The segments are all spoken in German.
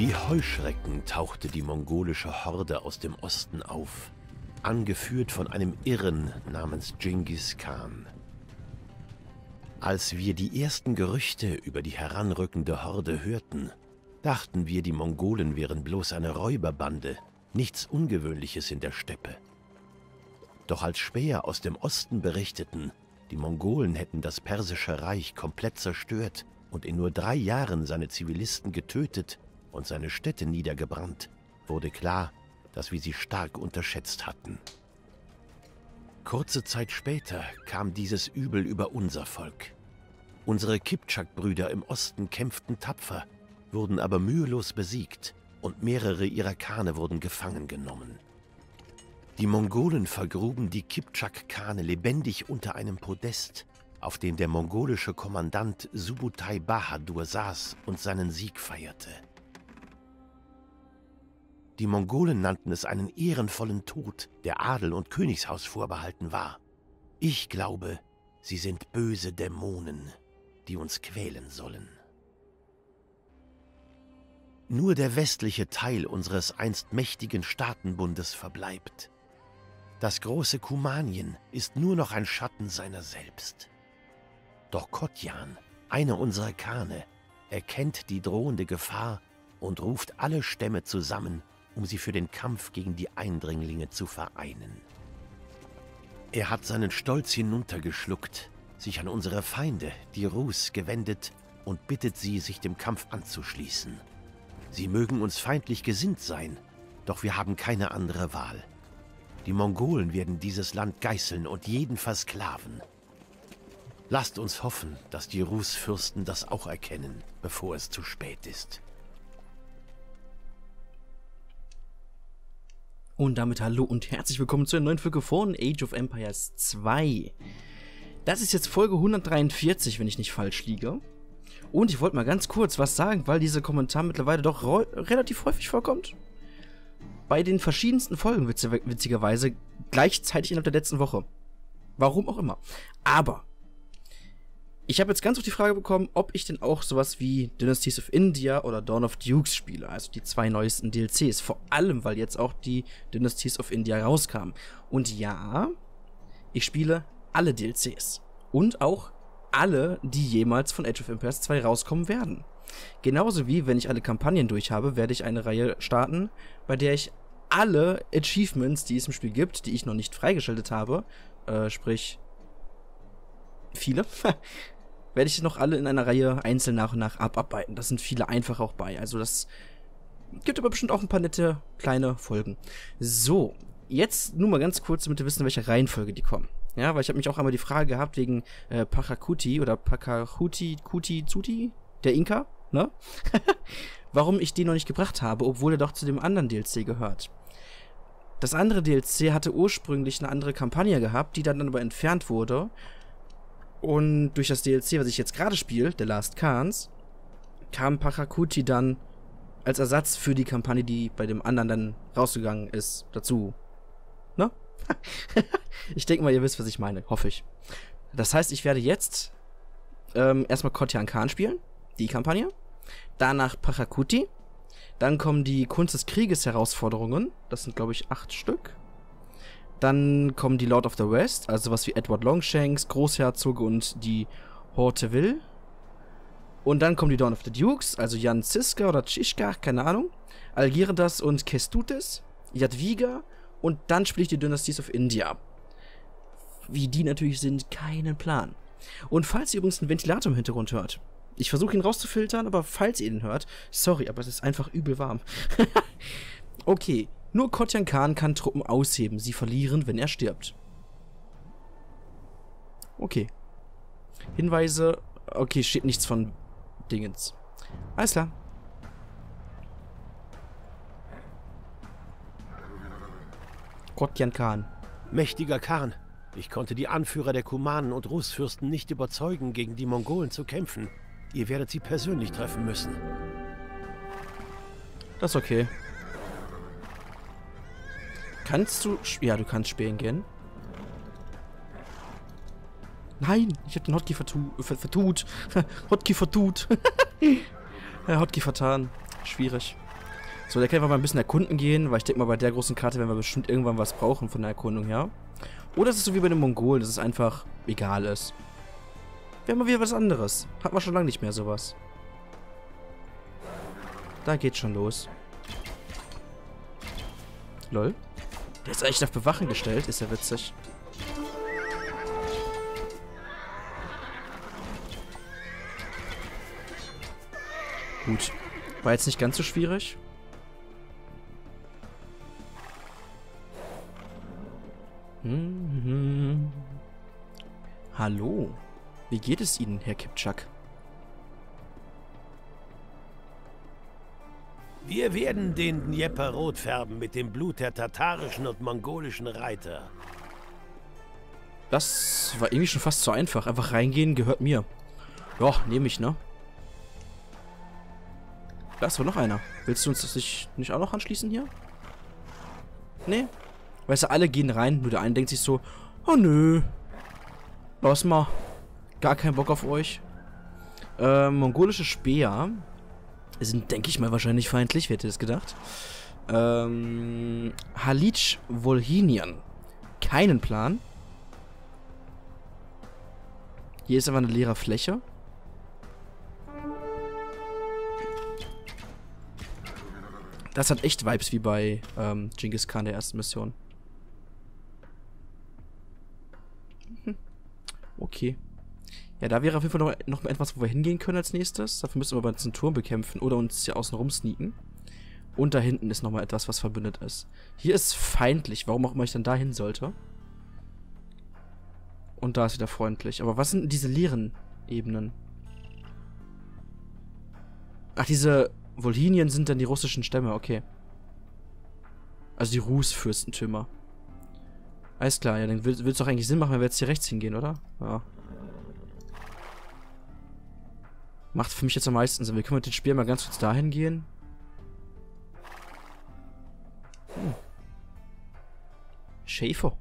Wie Heuschrecken tauchte die mongolische Horde aus dem Osten auf, angeführt von einem Irren namens Genghis Khan. Als wir die ersten Gerüchte über die heranrückende Horde hörten, dachten wir, die Mongolen wären bloß eine Räuberbande, nichts Ungewöhnliches in der Steppe. Doch als Späher aus dem Osten berichteten, die Mongolen hätten das persische Reich komplett zerstört und in nur drei Jahren seine Zivilisten getötet und seine Städte niedergebrannt, wurde klar, dass wir sie stark unterschätzt hatten. Kurze Zeit später kam dieses Übel über unser Volk. Unsere Kipchak-Brüder im Osten kämpften tapfer, wurden aber mühelos besiegt und mehrere ihrer Kane wurden gefangen genommen. Die Mongolen vergruben die Kipchak-Kane lebendig unter einem Podest, auf dem der mongolische Kommandant Subutai Bahadur saß und seinen Sieg feierte. Die Mongolen nannten es einen ehrenvollen Tod, der Adel und Königshaus vorbehalten war. Ich glaube, sie sind böse Dämonen, die uns quälen sollen. Nur der westliche Teil unseres einst mächtigen Staatenbundes verbleibt. Das große Kumanien ist nur noch ein Schatten seiner selbst. Doch Kotjan, einer unserer Kane, erkennt die drohende Gefahr und ruft alle Stämme zusammen, um sie für den Kampf gegen die Eindringlinge zu vereinen. Er hat seinen Stolz hinuntergeschluckt, sich an unsere Feinde, die Rus, gewendet und bittet sie, sich dem Kampf anzuschließen. Sie mögen uns feindlich gesinnt sein, doch wir haben keine andere Wahl. Die Mongolen werden dieses Land geißeln und jeden versklaven. Lasst uns hoffen, dass die Rus-Fürsten das auch erkennen, bevor es zu spät ist. Und damit hallo und herzlich willkommen zu einer neuen Folge von Age of Empires 2. Das ist jetzt Folge 143, wenn ich nicht falsch liege. Und ich wollte mal ganz kurz was sagen, weil dieser Kommentar mittlerweile doch relativ häufig vorkommt. Bei den verschiedensten Folgen, witz witzigerweise, gleichzeitig innerhalb der letzten Woche. Warum auch immer. Aber ich habe jetzt ganz oft die Frage bekommen, ob ich denn auch sowas wie Dynasties of India oder Dawn of Dukes spiele, also die zwei neuesten DLCs. Vor allem, weil jetzt auch die Dynasties of India rauskamen. Und ja, ich spiele alle DLCs. Und auch alle, die jemals von Age of Empires 2 rauskommen werden. Genauso wie, wenn ich alle Kampagnen durch habe, werde ich eine Reihe starten, bei der ich alle Achievements, die es im Spiel gibt, die ich noch nicht freigeschaltet habe, äh, sprich viele, werde ich noch alle in einer Reihe einzeln nach und nach abarbeiten. Das sind viele einfach auch bei. Also das gibt aber bestimmt auch ein paar nette kleine Folgen. So, jetzt nur mal ganz kurz, damit ihr wisst, in welcher Reihenfolge die kommen. Ja, weil ich habe mich auch einmal die Frage gehabt wegen äh, Pachakuti oder Pakahuti, Kuti, Zuti, der Inka, ne? Warum ich den noch nicht gebracht habe, obwohl er doch zu dem anderen DLC gehört. Das andere DLC hatte ursprünglich eine andere Kampagne gehabt, die dann aber entfernt wurde und durch das DLC, was ich jetzt gerade spiele, The Last Khans, kam Pachakuti dann als Ersatz für die Kampagne, die bei dem anderen dann rausgegangen ist, dazu. Ne? ich denke mal, ihr wisst, was ich meine. Hoffe ich. Das heißt, ich werde jetzt ähm, erstmal Kotjan Khan spielen, die Kampagne. Danach Pachakuti. Dann kommen die Kunst des Krieges Herausforderungen. Das sind, glaube ich, acht Stück. Dann kommen die Lord of the West, also was wie Edward Longshanks, Großherzog und die Horteville. Und dann kommen die Dawn of the Dukes, also Jan Ziska oder Tschishka, keine Ahnung. Algirdas und Kestutes, Jadwiga und dann spiele ich die Dynasties of India. Wie die natürlich sind, keinen Plan. Und falls ihr übrigens einen Ventilator im Hintergrund hört, ich versuche ihn rauszufiltern, aber falls ihr ihn hört, sorry, aber es ist einfach übel warm. okay, nur Kotjan Khan kann Truppen ausheben. Sie verlieren, wenn er stirbt. Okay. Hinweise. Okay, steht nichts von Dingens. Alles klar. Kotjan Khan. Mächtiger Khan, ich konnte die Anführer der Kumanen und Rusfürsten nicht überzeugen, gegen die Mongolen zu kämpfen. Ihr werdet sie persönlich treffen müssen. Das ist okay. Kannst du... Ja, du kannst spielen gehen. Nein, ich hab den Hotkey vertu vertut. Hotkey vertut. Hotkey vertan. Schwierig. So, da können wir mal ein bisschen erkunden gehen, weil ich denke mal, bei der großen Karte werden wir bestimmt irgendwann was brauchen von der Erkundung her. Oder es ist so wie bei den Mongolen, dass es einfach egal ist. Wir haben mal wieder was anderes. Hat man schon lange nicht mehr sowas. Da geht's schon los. Lol. Der ist echt auf Bewachen gestellt. Ist ja witzig. Gut. War jetzt nicht ganz so schwierig. Mhm. Hallo. Wie geht es Ihnen, Herr Kipchak? Wir werden den Dnieper rot färben mit dem Blut der tatarischen und mongolischen Reiter. Das war irgendwie schon fast zu einfach. Einfach reingehen gehört mir. Ja, nehme ich, ne? Da ist wohl noch einer. Willst du uns das nicht, nicht auch noch anschließen hier? Nee? Weißt du, alle gehen rein, nur der eine denkt sich so, oh nö. Lass mal. Gar keinen Bock auf euch. Ähm, mongolische Speer sind, denke ich mal, wahrscheinlich feindlich. Wer hätte das gedacht? Ähm, Halic Volhinian. Keinen Plan. Hier ist aber eine leere Fläche. Das hat echt Vibes wie bei ähm, Genghis Khan der ersten Mission. Hm. Okay. Ja, da wäre auf jeden Fall noch, noch etwas, wo wir hingehen können als nächstes. Dafür müssen wir aber diesen Turm bekämpfen oder uns hier außen rum sneaken. Und da hinten ist nochmal etwas, was verbündet ist. Hier ist feindlich, warum auch immer ich dann da hin sollte. Und da ist wieder freundlich. Aber was sind diese leeren Ebenen? Ach, diese Volhinien sind dann die russischen Stämme, okay. Also die Rus-Fürstentümer. Alles klar, ja, dann wird es doch eigentlich Sinn machen, wenn wir jetzt hier rechts hingehen, oder? Ja. Macht für mich jetzt am meisten Sinn. Wir können mit dem Spiel mal ganz kurz dahin gehen. Hm. Schäfer.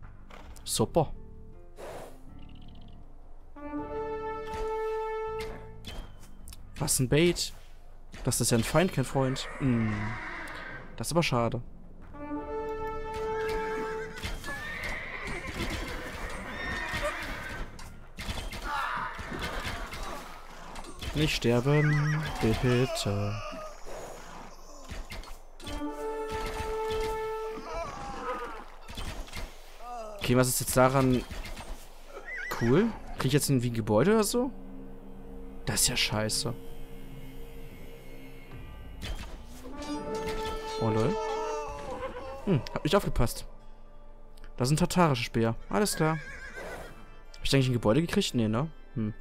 Super. Was ein Bait. Das ist ja ein Feind, kein Freund. Hm. Das ist aber schade. Nicht sterben, bitte. Okay, was ist jetzt daran cool? Krieg ich jetzt irgendwie ein Gebäude oder so? Das ist ja scheiße. Oh lol. Hm, hab nicht aufgepasst. Da sind tatarische Speer. Alles klar. Hab ich eigentlich ein Gebäude gekriegt? Nee, ne? Hm.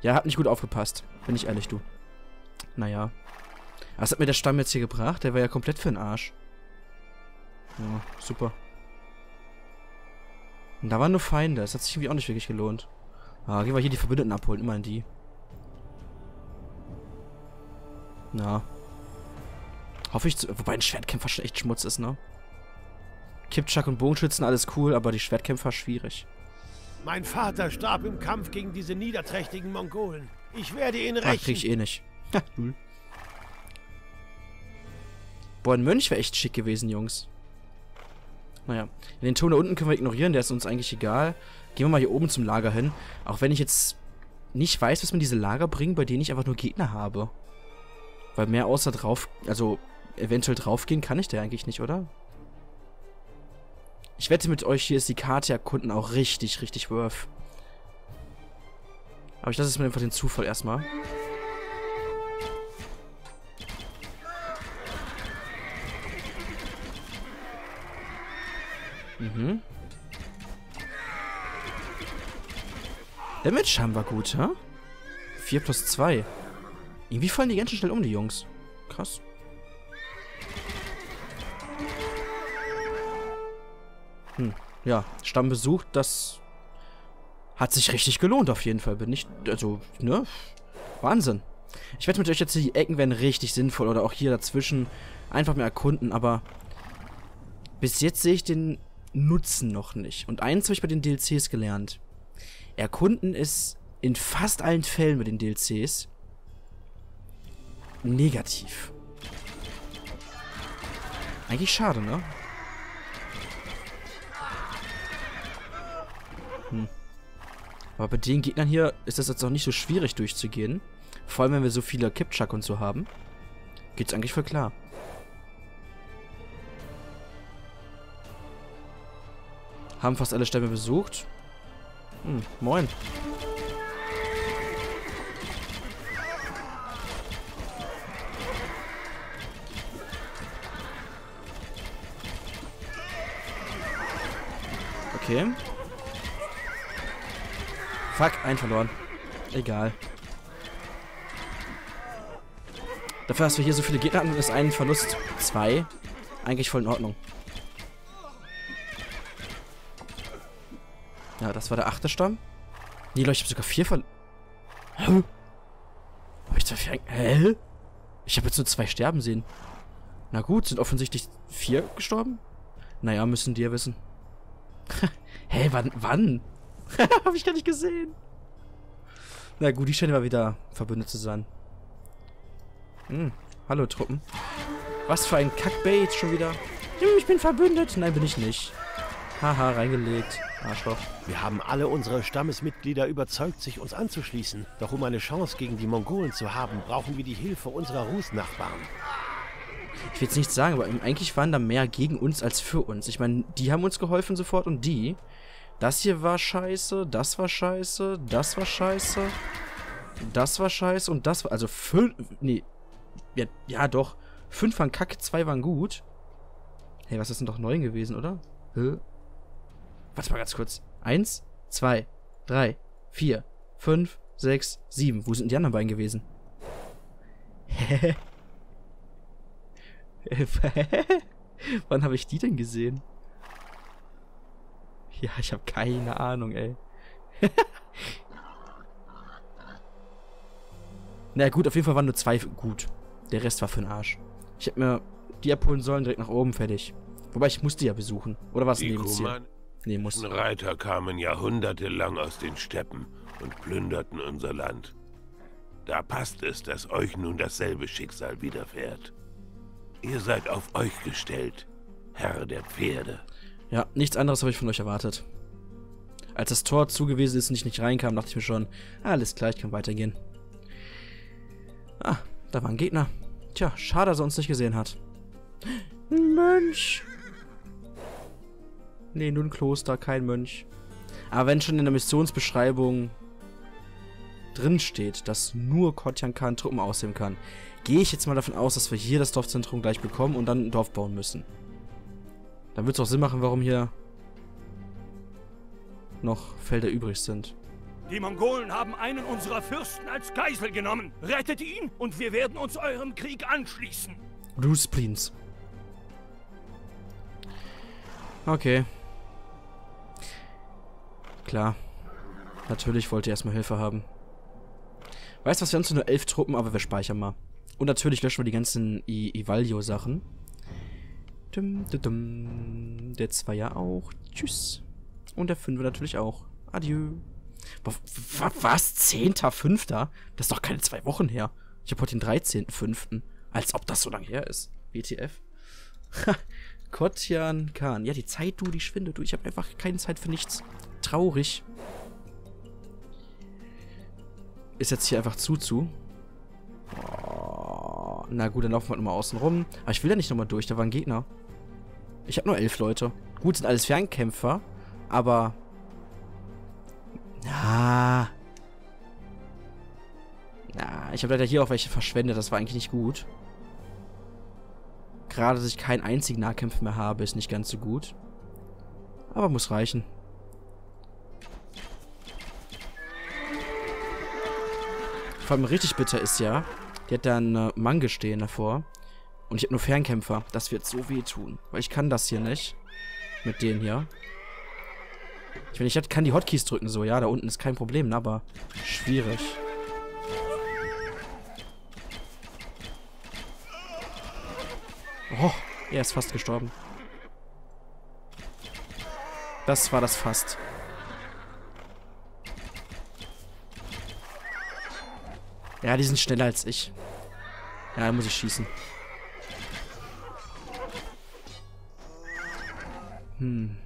Ja, hab nicht gut aufgepasst. Bin ich ehrlich, du. Naja. Was hat mir der Stamm jetzt hier gebracht? Der war ja komplett für den Arsch. Ja, super. Und da waren nur Feinde. Das hat sich irgendwie auch nicht wirklich gelohnt. Ah, gehen wir hier die Verbündeten abholen. Immerhin die. Na. Hoffe ich zu... Wobei ein Schwertkämpfer schon echt Schmutz ist, ne? Kipchak und Bogenschützen, alles cool, aber die Schwertkämpfer schwierig. Mein Vater starb im Kampf gegen diese niederträchtigen Mongolen. Ich werde ihn rächen. Ah, krieg ich eh nicht. Ha, null. Boah, ein Mönch wäre echt schick gewesen, Jungs. Naja, den Ton da unten können wir ignorieren, der ist uns eigentlich egal. Gehen wir mal hier oben zum Lager hin. Auch wenn ich jetzt nicht weiß, was mir diese Lager bringen, bei denen ich einfach nur Gegner habe. Weil mehr außer drauf, also eventuell draufgehen kann ich da eigentlich nicht, oder? Ich wette mit euch, hier ist die Karte erkunden auch richtig, richtig worth. Aber ich lasse es mir einfach den Zufall erstmal. Mhm. Damage haben wir gut, hä? 4 plus 2. Irgendwie fallen die ganz schön schnell um, die Jungs. Krass. Ja, Stamm besucht, das hat sich richtig gelohnt auf jeden Fall. Bin ich, also, ne? Wahnsinn. Ich wette mit euch jetzt, die Ecken werden richtig sinnvoll oder auch hier dazwischen einfach mehr erkunden, aber bis jetzt sehe ich den Nutzen noch nicht. Und eins habe ich bei den DLCs gelernt. Erkunden ist in fast allen Fällen mit den DLCs negativ. Eigentlich schade, ne? Hm. Aber bei den Gegnern hier ist das jetzt auch nicht so schwierig durchzugehen. Vor allem, wenn wir so viele Kipchak und so haben. Geht's eigentlich voll klar. Haben fast alle Stämme besucht. Hm, moin. Okay. Fuck, ein verloren. Egal. Dafür, dass wir hier so viele Gegner hatten, ist ein Verlust zwei. Eigentlich voll in Ordnung. Ja, das war der achte Stamm. Nee, Leute, ich habe sogar vier von... Hä? Hab ich zwei vier... Hä? Ich habe jetzt nur zwei sterben sehen. Na gut, sind offensichtlich vier gestorben? Naja, müssen die ja wissen. Hä, wann? Wann? hab ich gar nicht gesehen. Na gut, die scheinen mal wieder verbündet zu sein. Hm, hallo Truppen. Was für ein Kackbait schon wieder. Ich bin verbündet. Nein, bin ich nicht. Haha, reingelegt. Arschloch. Wir haben alle unsere Stammesmitglieder überzeugt, sich uns anzuschließen. Doch um eine Chance gegen die Mongolen zu haben, brauchen wir die Hilfe unserer Rußnachbarn. Ich will jetzt nichts sagen, aber eigentlich waren da mehr gegen uns als für uns. Ich meine, die haben uns geholfen sofort und die. Das hier war scheiße, das war scheiße, das war scheiße, das war scheiße und das war... Also fünf... Nee. Ja, ja doch. Fünf waren kacke, zwei waren gut. Hey, was ist denn doch neun gewesen, oder? Hä? Warte mal ganz kurz. Eins, zwei, drei, vier, fünf, sechs, sieben. Wo sind die anderen beiden gewesen? Hä? Wann habe ich die denn gesehen? Ja, ich habe keine Ahnung, ey. Na gut, auf jeden Fall waren nur zwei gut. Der Rest war für den Arsch. Ich hätte mir die abholen sollen, direkt nach oben, fertig. Wobei, ich musste ja besuchen. Oder was ein Lebensziel? Nee, muss. Reiter kamen jahrhundertelang aus den Steppen und plünderten unser Land. Da passt es, dass euch nun dasselbe Schicksal widerfährt. Ihr seid auf euch gestellt, Herr der Pferde. Ja, nichts anderes habe ich von euch erwartet. Als das Tor zugewiesen ist und ich nicht reinkam, dachte ich mir schon, alles klar, ich kann weitergehen. Ah, da war ein Gegner. Tja, schade, dass er uns nicht gesehen hat. Ein Mönch. Nee, nur ein Kloster, kein Mönch. Aber wenn schon in der Missionsbeschreibung drin steht, dass nur Kotjan Khan Truppen ausheben kann, gehe ich jetzt mal davon aus, dass wir hier das Dorfzentrum gleich bekommen und dann ein Dorf bauen müssen. Dann wird es auch Sinn machen, warum hier noch Felder übrig sind. Die Mongolen haben einen unserer Fürsten als Geisel genommen. Rettet ihn und wir werden uns eurem Krieg anschließen. Bruce Pleens. Okay. Klar. Natürlich wollte er erstmal Hilfe haben. Weißt du was, wir haben zwar nur elf Truppen, aber wir speichern mal. Und natürlich löschen wir die ganzen Ivalio-Sachen. Der Zweier auch. Tschüss. Und der Fünfer natürlich auch. Adieu. Was? Zehnter, Fünfter? Das ist doch keine zwei Wochen her. Ich habe heute den 13.5. Als ob das so lange her ist. WTF. Kotjan Khan. Ja, die Zeit, du, die schwindet, du. Ich habe einfach keine Zeit für nichts traurig. Ist jetzt hier einfach zu zu. Oh, na gut, dann laufen wir nochmal außen rum. Aber ich will ja nicht nochmal durch, da war ein Gegner. Ich habe nur elf Leute. Gut, sind alles Fernkämpfer, aber... Na... Na, ich habe leider hier auch welche verschwendet, das war eigentlich nicht gut. Gerade, dass ich keinen einzigen Nahkämpfer mehr habe, ist nicht ganz so gut. Aber muss reichen. Vor allem richtig bitter ist ja, die hat da eine Mange stehen davor. Und ich habe nur Fernkämpfer. Das wird so wehtun. Weil ich kann das hier nicht. Mit denen hier. Ich meine, ich kann die Hotkeys drücken so. Ja, da unten ist kein Problem, aber schwierig. Oh, er ist fast gestorben. Das war das fast. Ja, die sind schneller als ich. Ja, da muss ich schießen. Hm.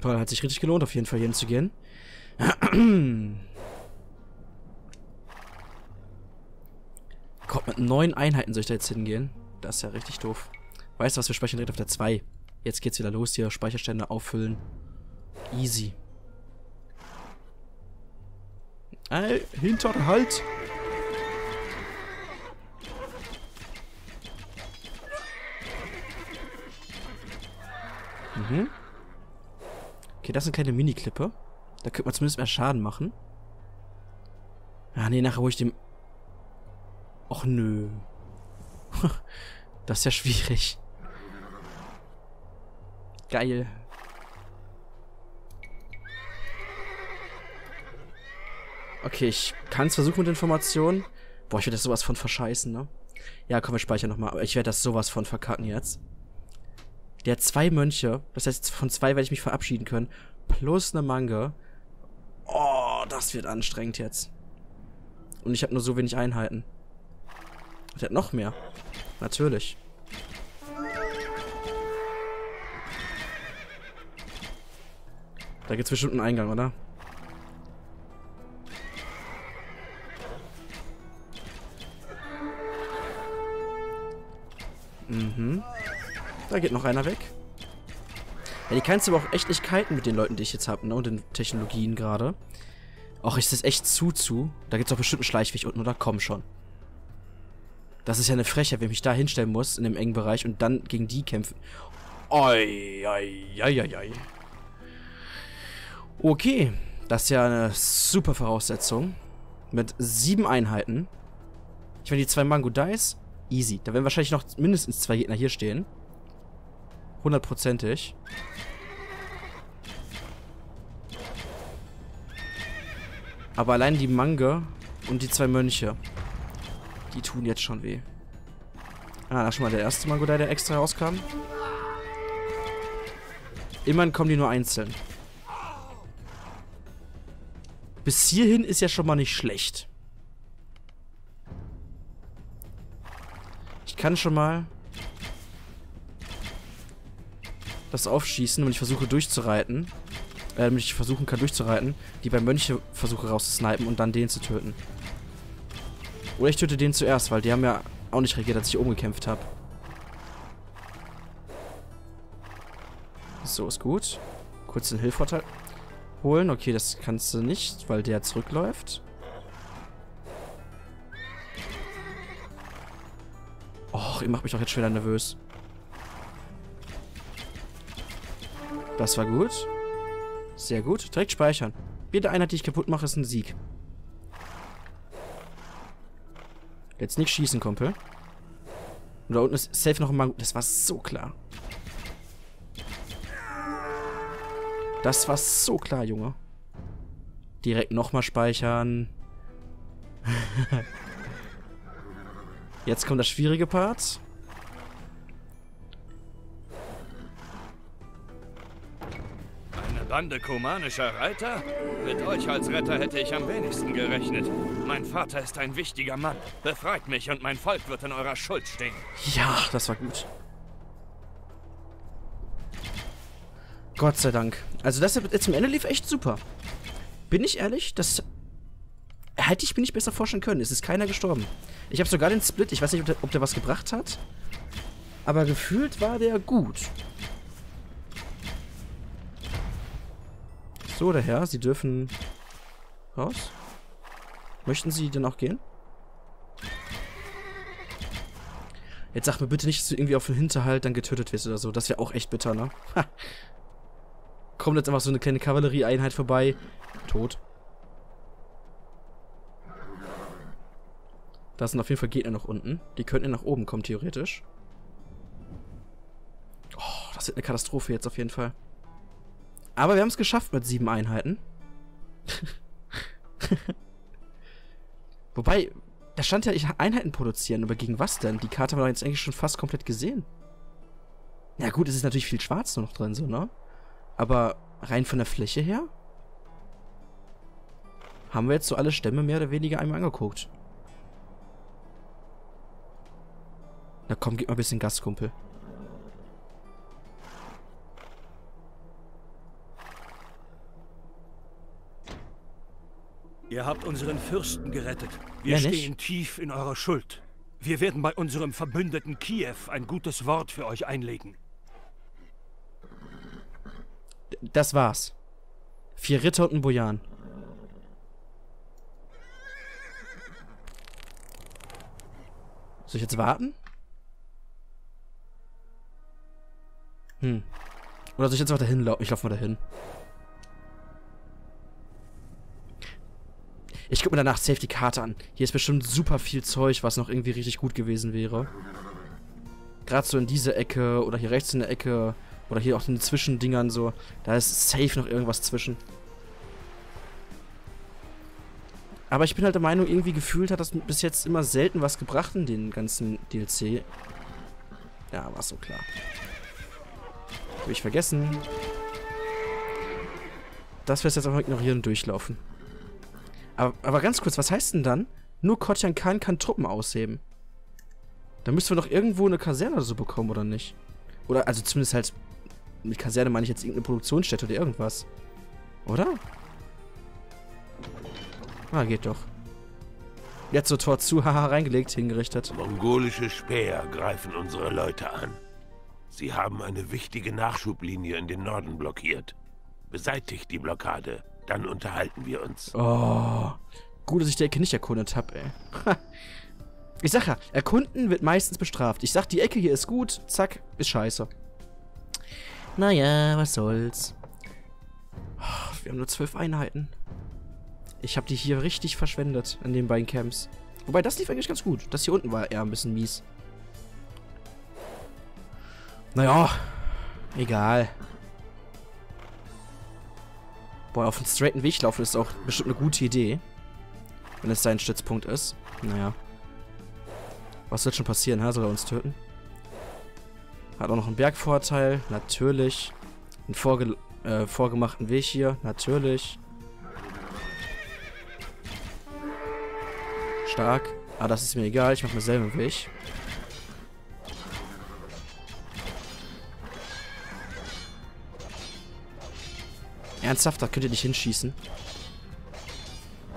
Toll, hat sich richtig gelohnt, auf jeden Fall hier hinzugehen. Kommt mit neun Einheiten soll ich da jetzt hingehen? Das ist ja richtig doof. Weißt du was, wir speichern direkt auf der 2. Jetzt geht's wieder los hier. Speicherstände auffüllen. Easy. Ey, Hinterhalt! Mhm. Okay, das ist eine kleine Mini-Klippe. Da könnte man zumindest mehr Schaden machen. Ah, nee, nachher hole ich dem... Och, nö. das ist ja schwierig. Geil. Okay, ich kann es versuchen mit Informationen. Boah, ich werde das sowas von verscheißen, ne? Ja, komm, wir speichern nochmal. Aber ich werde das sowas von verkacken jetzt. Der hat zwei Mönche. Das heißt, von zwei werde ich mich verabschieden können. Plus eine Mange. Oh, das wird anstrengend jetzt. Und ich habe nur so wenig Einheiten. Der hat noch mehr. Natürlich. Da gibt's bestimmt einen Eingang, oder? Mhm. Da geht noch einer weg. Ja, die kannst du aber auch echt nicht kiten mit den Leuten, die ich jetzt habe, ne? Und den Technologien gerade. Och, ist das echt zu zu? Da gibt's doch bestimmt einen Schleichweg unten, oder? Komm schon. Das ist ja eine Frechheit, wenn ich mich da hinstellen muss, in dem engen Bereich, und dann gegen die kämpfen. Oi, oi, oi, oi, oi. Okay, das ist ja eine super Voraussetzung. Mit sieben Einheiten. Ich meine, die zwei Mango Dice, easy. Da werden wahrscheinlich noch mindestens zwei Gegner hier stehen. Hundertprozentig. Aber allein die Mange und die zwei Mönche, die tun jetzt schon weh. Ah, da schon mal der erste Mango, der extra rauskam. Immerhin kommen die nur einzeln. Bis hierhin ist ja schon mal nicht schlecht. Kann schon mal das aufschießen, wenn ich versuche durchzureiten. Äh, damit ich versuchen kann durchzureiten, die bei Mönche versuche rauszusnipen und dann den zu töten. Oder ich töte den zuerst, weil die haben ja auch nicht reagiert, als ich oben gekämpft habe. So, ist gut. Kurz den Hilfvorteil holen. Okay, das kannst du nicht, weil der zurückläuft. Och, ihr macht mich doch jetzt schwer nervös. Das war gut. Sehr gut. Direkt speichern. Jede Einheit, die ich kaputt mache, ist ein Sieg. Jetzt nicht schießen, Kumpel. Und da unten ist safe noch ein. Das war so klar. Das war so klar, Junge. Direkt nochmal speichern. Jetzt kommt das schwierige Part. Eine Bande kumanischer Reiter? Mit euch als Retter hätte ich am wenigsten gerechnet. Mein Vater ist ein wichtiger Mann. Befreit mich und mein Volk wird in eurer Schuld stehen. Ja, das war gut. Gott sei Dank. Also das jetzt zum Ende lief echt super. Bin ich ehrlich, das hätte ich mir nicht besser vorstellen können. Es ist keiner gestorben. Ich habe sogar den Split, ich weiß nicht, ob der, ob der was gebracht hat. Aber gefühlt war der gut. So, der Herr, Sie dürfen raus. Möchten Sie denn auch gehen? Jetzt sag mir bitte nicht, dass du irgendwie auf den Hinterhalt dann getötet wirst oder so. Das wäre auch echt bitter, ne? Ha kommt jetzt einfach so eine kleine Kavallerieeinheit vorbei. Tot. Da sind auf jeden Fall Gegner noch unten. Die könnten nach oben kommen, theoretisch. Oh, das wird eine Katastrophe jetzt auf jeden Fall. Aber wir haben es geschafft mit sieben Einheiten. Wobei, da stand ja, ich Einheiten produzieren, aber gegen was denn? Die Karte haben wir doch jetzt eigentlich schon fast komplett gesehen. Ja gut, es ist natürlich viel Schwarz nur noch drin, so, ne? Aber rein von der Fläche her haben wir jetzt so alle Stämme mehr oder weniger einmal angeguckt. Na komm, gib mal ein bisschen Gas, Kumpel. Ihr habt unseren Fürsten gerettet. Wir ja, stehen tief in eurer Schuld. Wir werden bei unserem Verbündeten Kiew ein gutes Wort für euch einlegen. Das war's. Vier Ritter und ein Bojan. Soll ich jetzt warten? Hm. Oder soll ich jetzt einfach dahin laufen? Ich laufe mal dahin. Ich gucke mir danach safe die Karte an. Hier ist bestimmt super viel Zeug, was noch irgendwie richtig gut gewesen wäre. Gerade so in diese Ecke oder hier rechts in der Ecke oder hier auch in den Zwischendingern so. Da ist safe noch irgendwas zwischen. Aber ich bin halt der Meinung, irgendwie gefühlt hat das bis jetzt immer selten was gebracht in den ganzen DLC. Ja, war so klar. Hab ich vergessen. Das wirst jetzt einfach ignorieren und durchlaufen. Aber, aber ganz kurz, was heißt denn dann? Nur Kotjan Khan kann Truppen ausheben. Da müssten wir doch irgendwo eine Kaserne oder so bekommen, oder nicht? Oder, also zumindest halt, mit Kaserne meine ich jetzt irgendeine Produktionsstätte oder irgendwas. Oder? Ah, geht doch. Jetzt so Tor zu, haha, reingelegt, hingerichtet. Mongolische Späher greifen unsere Leute an. Sie haben eine wichtige Nachschublinie in den Norden blockiert. Beseitigt die Blockade, dann unterhalten wir uns. Oh, gut, dass ich die Ecke nicht erkundet habe, ey. Ich sag ja, erkunden wird meistens bestraft. Ich sag, die Ecke hier ist gut, zack, ist scheiße. Naja, was soll's. Oh, wir haben nur zwölf Einheiten. Ich habe die hier richtig verschwendet in den beiden Camps. Wobei, das lief eigentlich ganz gut. Das hier unten war eher ein bisschen mies. Naja, egal. Boah, auf den straighten Weg laufen ist auch bestimmt eine gute Idee. Wenn es sein Stützpunkt ist. Naja. Was wird schon passieren, hä? Soll er uns töten? Hat auch noch einen Bergvorteil. Natürlich. Einen vorge äh, vorgemachten Weg hier. Natürlich. Stark. Ah, das ist mir egal. Ich mach mir selber einen Weg. Ernsthaft? Da könnt ihr nicht hinschießen.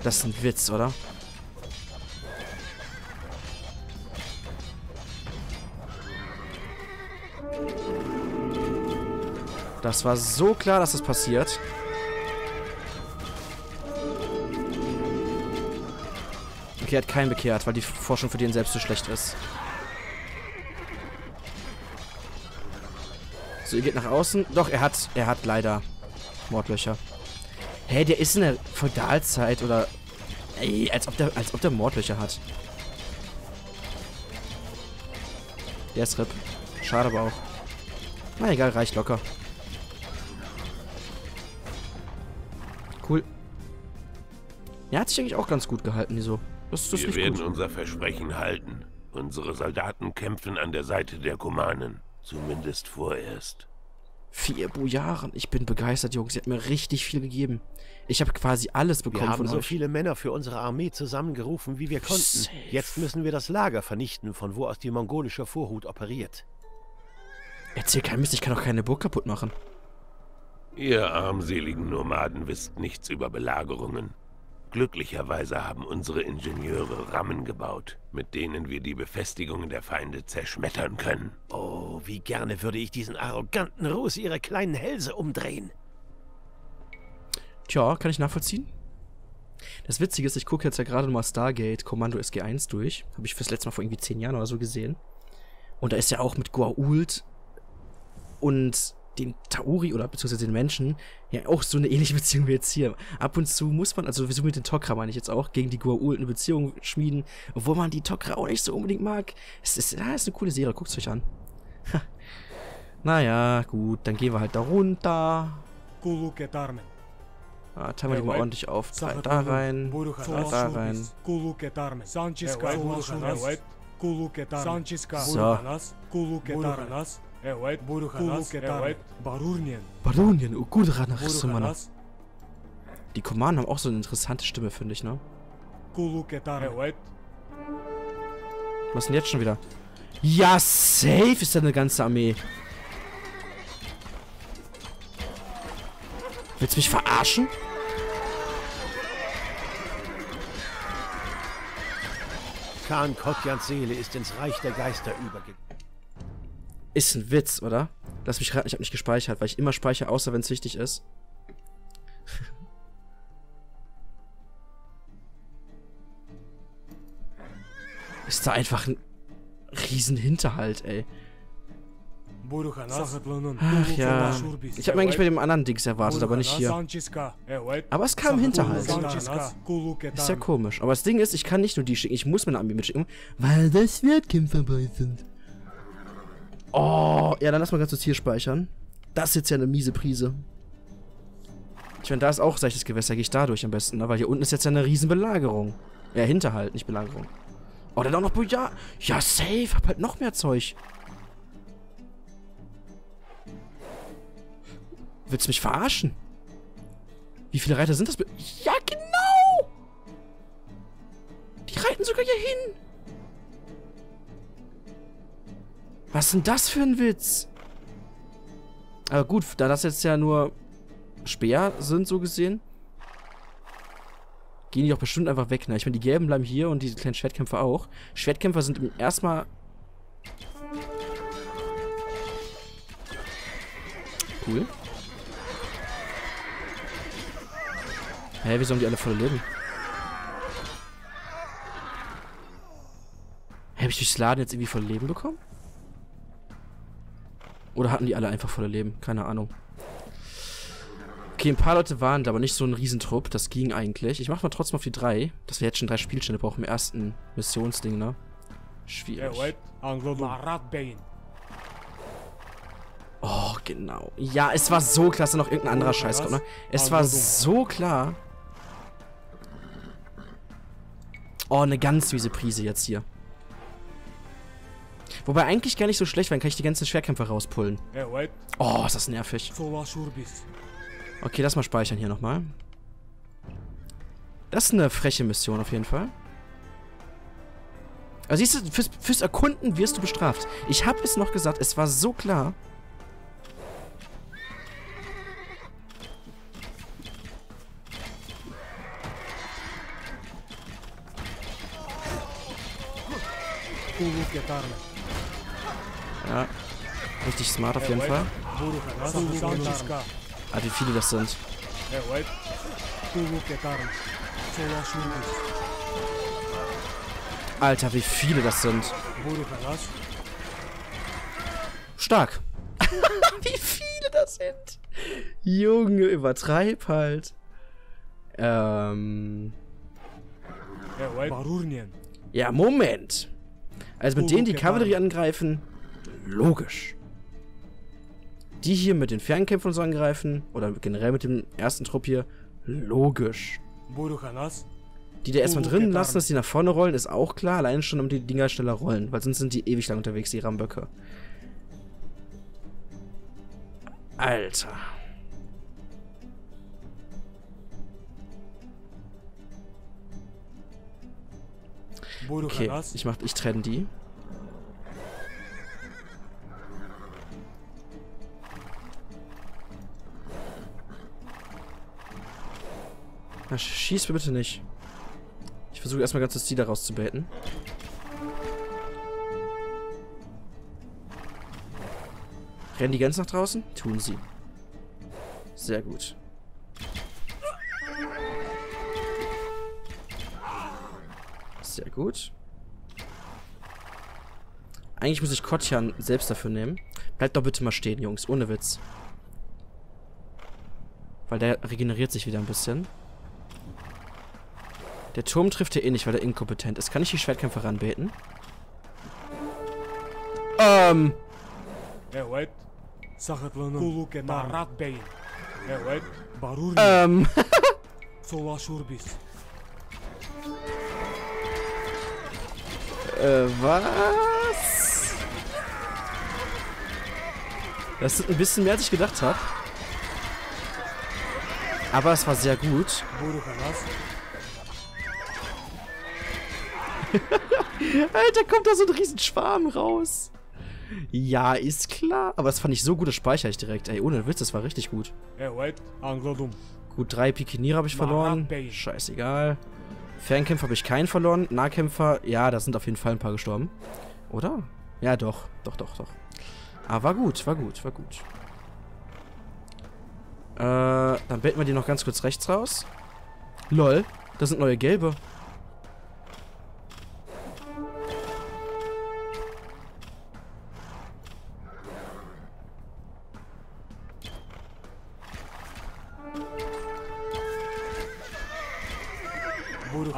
Das ist ein Witz, oder? Das war so klar, dass das passiert. Okay, er hat keinen bekehrt, weil die Forschung für den selbst so schlecht ist. So, ihr geht nach außen. Doch, er hat, er hat leider Mordlöcher. Hä, der ist in der Feudalzeit oder... Ey, als ob der, als ob der Mordlöcher hat. Der ist RIP. Schade aber auch. Na egal, reicht locker. Cool. Er hat sich eigentlich auch ganz gut gehalten, wieso? Das, das wir werden gut. unser Versprechen halten. Unsere Soldaten kämpfen an der Seite der Kumanen. Zumindest vorerst. Vier Bojaren. Ich bin begeistert, Jungs. Ihr habt mir richtig viel gegeben. Ich habe quasi alles Wir bekommen haben von so euch. viele Männer für unsere Armee zusammengerufen, wie wir konnten. Safe. Jetzt müssen wir das Lager vernichten, von wo aus die mongolische Vorhut operiert. Erzähl kein Mist, ich kann doch keine Burg kaputt machen. Ihr armseligen Nomaden wisst nichts über Belagerungen. Glücklicherweise haben unsere Ingenieure Rammen gebaut, mit denen wir die Befestigungen der Feinde zerschmettern können. Oh, wie gerne würde ich diesen arroganten Ruß ihre kleinen Hälse umdrehen. Tja, kann ich nachvollziehen. Das Witzige ist, ich gucke jetzt ja gerade mal Stargate Kommando SG1 durch. Habe ich fürs letzte Mal vor irgendwie zehn Jahren oder so gesehen. Und da ist ja auch mit Goa'uld und den Tauri oder beziehungsweise den Menschen ja auch so eine ähnliche Beziehung wie jetzt hier. Ab und zu muss man, also sowieso mit den Tok'ra meine ich jetzt auch, gegen die Goa'uld eine Beziehung schmieden, obwohl man die Tok'ra auch nicht so unbedingt mag. Es ist, ja, ist eine coole Serie, guckt's euch an. Ha. Naja, gut, dann gehen wir halt da runter. Kuluketarmen. Ah, teilen wir die mal ordentlich auf. Drei da rein, drei da rein. So. Evet, Buruchanas. evet. Barurnien. Nach Sumana. Buruchanas. Die Kumanen haben auch so eine interessante Stimme, finde ich, ne? Was ist denn jetzt schon wieder? Ja, safe ist da eine ganze Armee. Willst du mich verarschen? Khan Kotjans Seele ist ins Reich der Geister übergegangen. Ist ein Witz, oder? Lass mich raten, ich habe nicht gespeichert, weil ich immer speichere, außer wenn es wichtig ist. ist da einfach ein riesen Hinterhalt, ey. Ach ja. Ich habe eigentlich bei dem anderen Dings erwartet, aber nicht hier. Aber es kam Hinterhalt. Ist ja komisch. Aber das Ding ist, ich kann nicht nur die schicken, ich muss meine Armee mitschicken, weil das Schwertkämpfer bei sind. Oh, ja, dann lass mal ganz kurz hier speichern. Das ist jetzt ja eine miese Prise. Ich meine, da ist auch seichtes Gewässer, gehe ich da durch am besten, ne? Weil hier unten ist jetzt ja eine riesen Belagerung. Ja, Hinterhalt, nicht Belagerung. Oh, dann auch noch Boja. Ja, safe, hab halt noch mehr Zeug. Willst du mich verarschen? Wie viele Reiter sind das? Ja, genau! Die reiten sogar hier hin. Was ist denn das für ein Witz? Aber gut, da das jetzt ja nur Speer sind, so gesehen, gehen die doch bestimmt einfach weg. Ne? Ich meine, die Gelben bleiben hier und diese kleinen Schwertkämpfer auch. Schwertkämpfer sind erstmal... Cool. Hä, wie sollen die alle voll leben? Habe ich durchs Laden jetzt irgendwie voll Leben bekommen? Oder hatten die alle einfach volle Leben? Keine Ahnung. Okay, ein paar Leute waren da, aber nicht so ein Riesentrupp. Das ging eigentlich. Ich mach mal trotzdem auf die drei. Dass wir jetzt schon drei Spielstände brauchen im ersten Missionsding, ne? Schwierig. Oh, genau. Ja, es war so klar, dass da noch irgendein anderer Scheiß kommt, ne? Es war so klar. Oh, eine ganz süße Prise jetzt hier. Wobei eigentlich gar nicht so schlecht, weil dann kann ich die ganzen Schwerkämpfer rauspullen. Oh, ist das nervig. Okay, lass mal speichern hier nochmal. Das ist eine freche Mission auf jeden Fall. Also siehst du, fürs, fürs Erkunden wirst du bestraft. Ich habe es noch gesagt, es war so klar. Ja. Richtig smart auf jeden Fall. Ah, wie viele das sind. Alter, wie viele das sind. Stark. wie viele das sind. Junge, übertreib halt. Ähm. Ja, Moment. Also mit denen die Kavallerie angreifen, logisch. Die hier mit den Fernkämpfern so angreifen, oder generell mit dem ersten Trupp hier, logisch. Die da erstmal drin lassen, dass die nach vorne rollen, ist auch klar. Allein schon, um die Dinger schneller rollen. Weil sonst sind die ewig lang unterwegs, die Ramböcke. Alter. Okay, ich mach, ich trenne die. Na, schieß mir bitte nicht. Ich versuche erstmal ganz das Ziel daraus zu beten. Rennen die ganz nach draußen? Tun sie. Sehr gut. Sehr gut. Eigentlich muss ich Kotjan selbst dafür nehmen. Bleibt doch bitte mal stehen, Jungs. Ohne Witz. Weil der regeneriert sich wieder ein bisschen. Der Turm trifft hier eh nicht, weil er inkompetent ist. Kann ich die Schwertkämpfer ranbeten? Ähm. Ähm. äh, was? Das ist ein bisschen mehr, als ich gedacht habe. Aber es war sehr gut. Alter, kommt da so ein riesen Schwarm raus. Ja, ist klar. Aber das fand ich so gut, das speichere ich direkt. Ey, ohne Witz, das war richtig gut. Gut, drei Pikinier habe ich verloren. Scheißegal. Fernkämpfer habe ich keinen verloren. Nahkämpfer, ja, da sind auf jeden Fall ein paar gestorben. Oder? Ja, doch. Doch, doch, doch. Aber war gut, war gut, war gut. Äh, dann beten wir die noch ganz kurz rechts raus. Lol, das sind neue gelbe.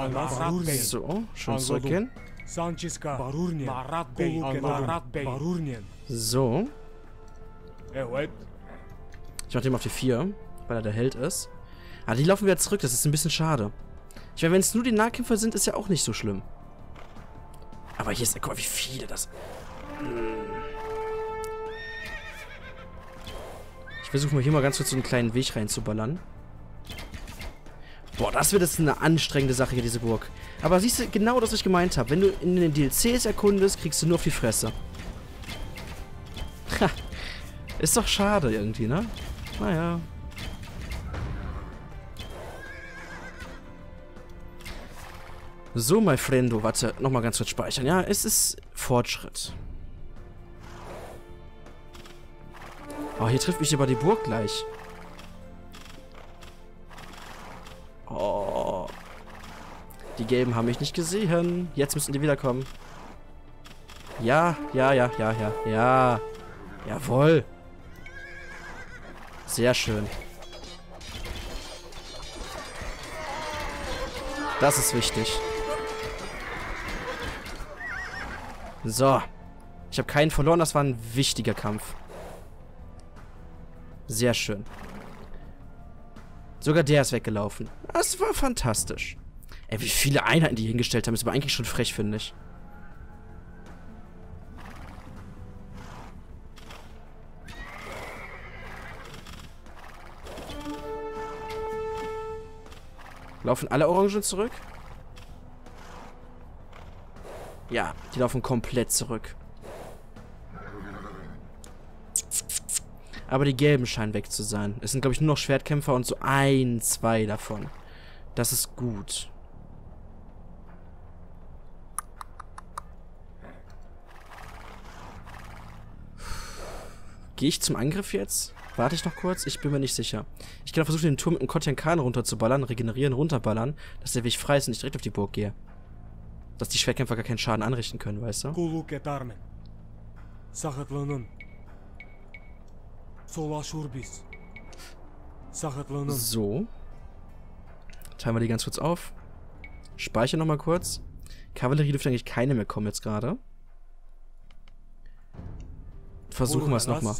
Barat Bey. So, schon also zurückgehen. Sanchiska, Barat Bey, Barat Bey. Genau. So. Ich mach den mal auf die 4, weil er der Held ist. Aber die laufen wieder zurück, das ist ein bisschen schade. Ich meine, wenn es nur die Nahkämpfer sind, ist ja auch nicht so schlimm. Aber hier ist, guck mal, wie viele das... Ich versuche mal hier mal ganz kurz so einen kleinen Weg reinzuballern. Boah, das wird jetzt eine anstrengende Sache hier, diese Burg. Aber siehst du, genau das, was ich gemeint habe. Wenn du in den DLCs erkundest, kriegst du nur auf die Fresse. Ha. Ist doch schade irgendwie, ne? Naja. So, mein Friendo, warte, nochmal ganz kurz speichern. Ja, es ist Fortschritt. Oh, hier trifft mich aber die Burg gleich. Oh. Die Gelben haben mich nicht gesehen. Jetzt müssen die wiederkommen. Ja, ja, ja, ja, ja, ja. Jawohl. Sehr schön. Das ist wichtig. So. Ich habe keinen verloren, das war ein wichtiger Kampf. Sehr schön. Sogar der ist weggelaufen. Das war fantastisch. Ey, wie viele Einheiten die hingestellt haben, ist aber eigentlich schon frech, finde ich. Laufen alle Orangen zurück? Ja, die laufen komplett zurück. Aber die gelben scheinen weg zu sein. Es sind, glaube ich, nur noch Schwertkämpfer und so ein, zwei davon. Das ist gut. Gehe ich zum Angriff jetzt? Warte ich noch kurz? Ich bin mir nicht sicher. Ich kann versuchen, den Turm mit einem Kotian runterzuballern, regenerieren, runterballern, dass der Weg frei ist und ich direkt auf die Burg gehe. Dass die Schwertkämpfer gar keinen Schaden anrichten können, weißt du? So. Teilen wir die ganz kurz auf. Speichern nochmal kurz. Kavallerie dürfte eigentlich keine mehr kommen jetzt gerade. Versuchen wir es nochmal.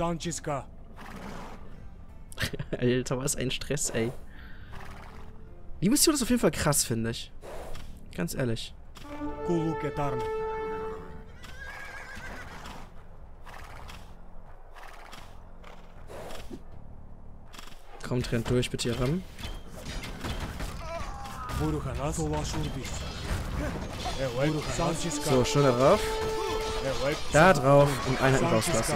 Alter, was ein Stress, ey. Die Mission ist auf jeden Fall krass, finde ich. Ganz ehrlich. Cool, Kommt, rennt durch, bitte hier ran. So, schön darauf. Da drauf und Einheiten rauslassen.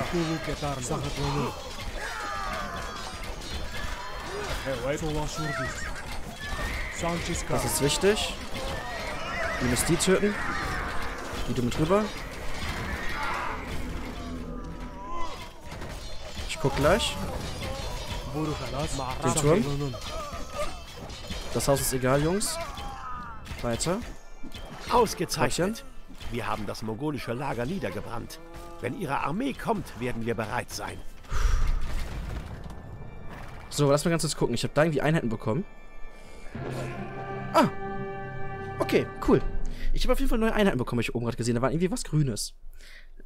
Das ist wichtig. Du musst die töten. Geh du mit rüber. Ich guck gleich. Den Turm. Das Haus ist egal, Jungs. Weiter. Ausgezeichnet. Wir haben das mongolische Lager niedergebrannt. Wenn ihre Armee kommt, werden wir bereit sein. So, lass mal ganz kurz gucken. Ich habe da irgendwie Einheiten bekommen. Ah! Okay, cool. Ich habe auf jeden Fall neue Einheiten bekommen, habe ich oben gerade gesehen. Da war irgendwie was Grünes.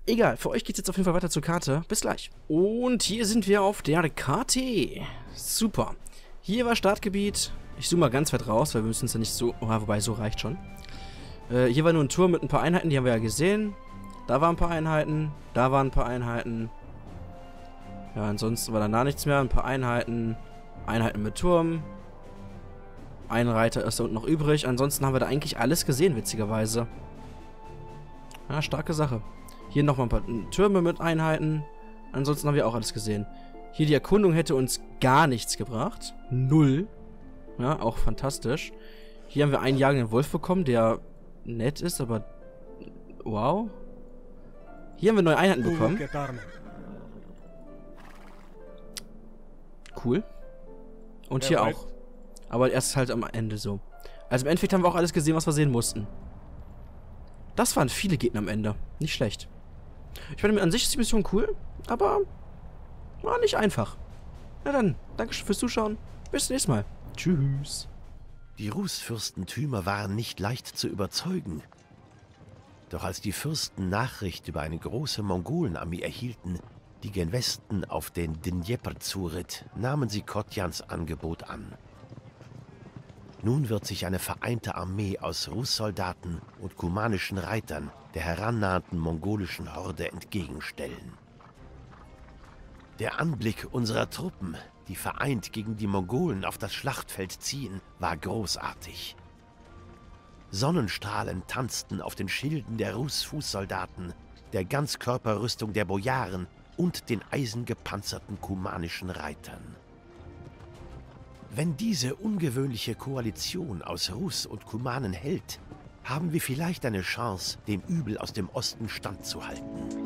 Egal, für euch geht's jetzt auf jeden Fall weiter zur Karte. Bis gleich. Und hier sind wir auf der Karte. Super. Hier war Startgebiet. Ich zoome mal ganz weit raus, weil wir müssen es ja nicht so... Oh, wobei, so reicht schon. Äh, hier war nur ein Turm mit ein paar Einheiten, die haben wir ja gesehen. Da waren ein paar Einheiten. Da waren ein paar Einheiten. Ja, ansonsten war da nichts mehr. Ein paar Einheiten. Einheiten mit Turm. Ein Reiter ist da unten noch übrig. Ansonsten haben wir da eigentlich alles gesehen, witzigerweise. Ja, starke Sache. Hier nochmal ein paar Türme mit Einheiten. Ansonsten haben wir auch alles gesehen. Hier die Erkundung hätte uns gar nichts gebracht. Null. Ja, auch fantastisch. Hier haben wir einen jagenden Wolf bekommen, der nett ist, aber wow. Hier haben wir neue Einheiten bekommen. Cool. Und hier auch. Aber erst halt am Ende so. Also im Endeffekt haben wir auch alles gesehen, was wir sehen mussten. Das waren viele Gegner am Ende. Nicht schlecht. Ich meine, an sich ist die Mission cool, aber war nicht einfach. Na dann, Dankeschön fürs Zuschauen. Bis zum nächsten Mal. Tschüss. Die Rußfürstentümer waren nicht leicht zu überzeugen. Doch als die Fürsten Nachricht über eine große Mongolenarmee erhielten, die gen Westen auf den Dnjepr zuritt, nahmen sie Kotjans Angebot an. Nun wird sich eine vereinte Armee aus Russsoldaten und kumanischen Reitern der herannahenden mongolischen Horde entgegenstellen. Der Anblick unserer Truppen, die vereint gegen die Mongolen auf das Schlachtfeld ziehen, war großartig. Sonnenstrahlen tanzten auf den Schilden der Rus-Fußsoldaten, der Ganzkörperrüstung der Bojaren und den eisengepanzerten kumanischen Reitern. Wenn diese ungewöhnliche Koalition aus Rus und Kumanen hält, haben wir vielleicht eine Chance, dem Übel aus dem Osten standzuhalten.